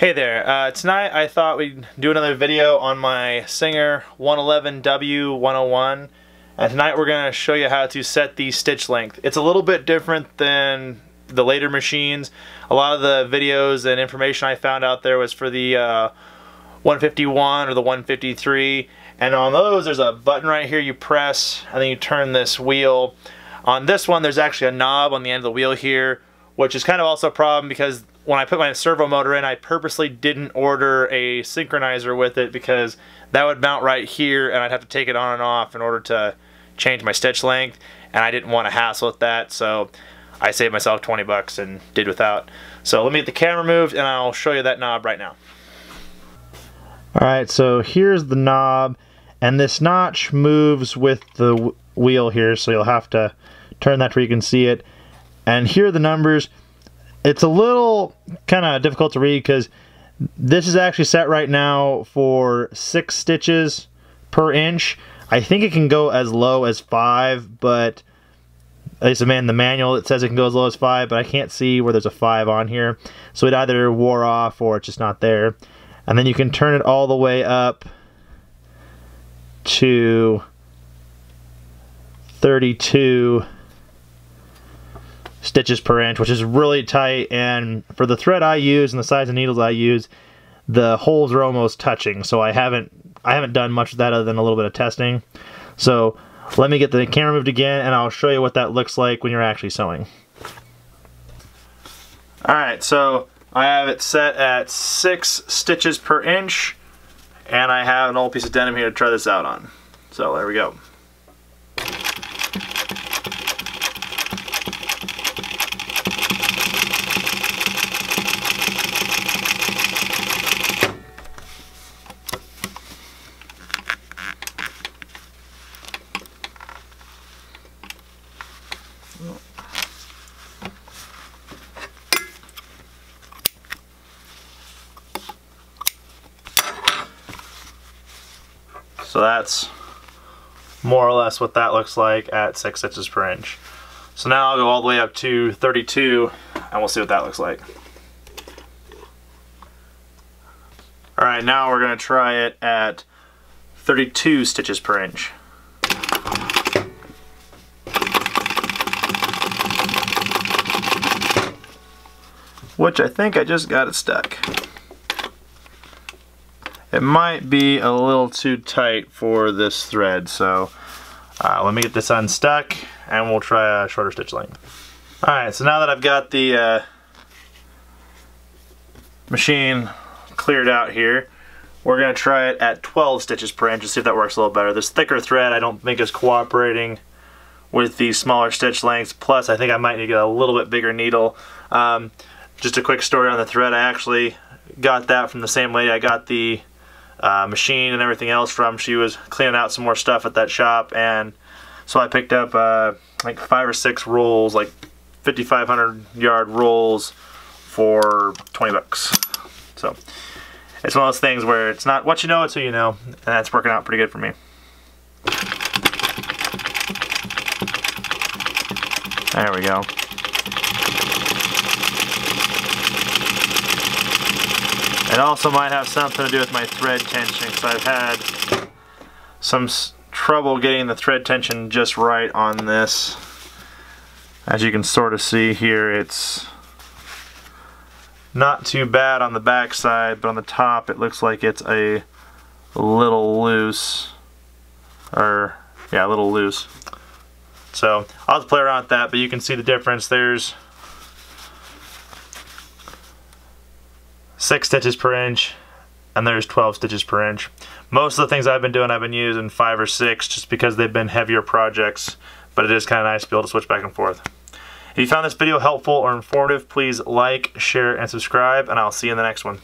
Hey there, uh, tonight I thought we'd do another video on my Singer 111W101 and tonight we're going to show you how to set the stitch length. It's a little bit different than the later machines. A lot of the videos and information I found out there was for the uh, 151 or the 153 and on those there's a button right here you press and then you turn this wheel. On this one there's actually a knob on the end of the wheel here which is kind of also a problem because when I put my servo motor in, I purposely didn't order a synchronizer with it because that would mount right here and I'd have to take it on and off in order to change my stitch length and I didn't want to hassle with that so I saved myself 20 bucks and did without. So let me get the camera moved and I'll show you that knob right now. Alright, so here's the knob and this notch moves with the wheel here so you'll have to turn that where you can see it. And here are the numbers it's a little kind of difficult to read because this is actually set right now for six stitches per inch. I think it can go as low as five, but at least in the manual it says it can go as low as five, but I can't see where there's a five on here. So it either wore off or it's just not there. And then you can turn it all the way up to 32 stitches per inch, which is really tight. And for the thread I use and the size of needles I use, the holes are almost touching. So I haven't I haven't done much of that other than a little bit of testing. So let me get the camera moved again and I'll show you what that looks like when you're actually sewing. Alright, so I have it set at six stitches per inch and I have an old piece of denim here to try this out on. So there we go. So that's more or less what that looks like at 6 stitches per inch. So now I'll go all the way up to 32 and we'll see what that looks like. Alright, now we're going to try it at 32 stitches per inch. Which I think I just got it stuck it might be a little too tight for this thread so uh, let me get this unstuck and we'll try a shorter stitch length. Alright so now that I've got the uh, machine cleared out here we're going to try it at 12 stitches per inch to see if that works a little better. This thicker thread I don't think is cooperating with the smaller stitch lengths plus I think I might need to get a little bit bigger needle. Um, just a quick story on the thread. I actually got that from the same lady. I got the uh, machine and everything else from. She was cleaning out some more stuff at that shop, and so I picked up uh, like five or six rolls, like 5,500 yard rolls for 20 bucks. So it's one of those things where it's not what you know, it's who you know, and that's working out pretty good for me. There we go. It also might have something to do with my thread tension because I've had some trouble getting the thread tension just right on this. As you can sort of see here, it's not too bad on the back side, but on the top it looks like it's a little loose. Or, yeah, a little loose. So, I'll have to play around with that, but you can see the difference. There's 6 stitches per inch and there's 12 stitches per inch. Most of the things I've been doing I've been using 5 or 6 just because they've been heavier projects but it is kind of nice to be able to switch back and forth. If you found this video helpful or informative please like, share, and subscribe and I'll see you in the next one.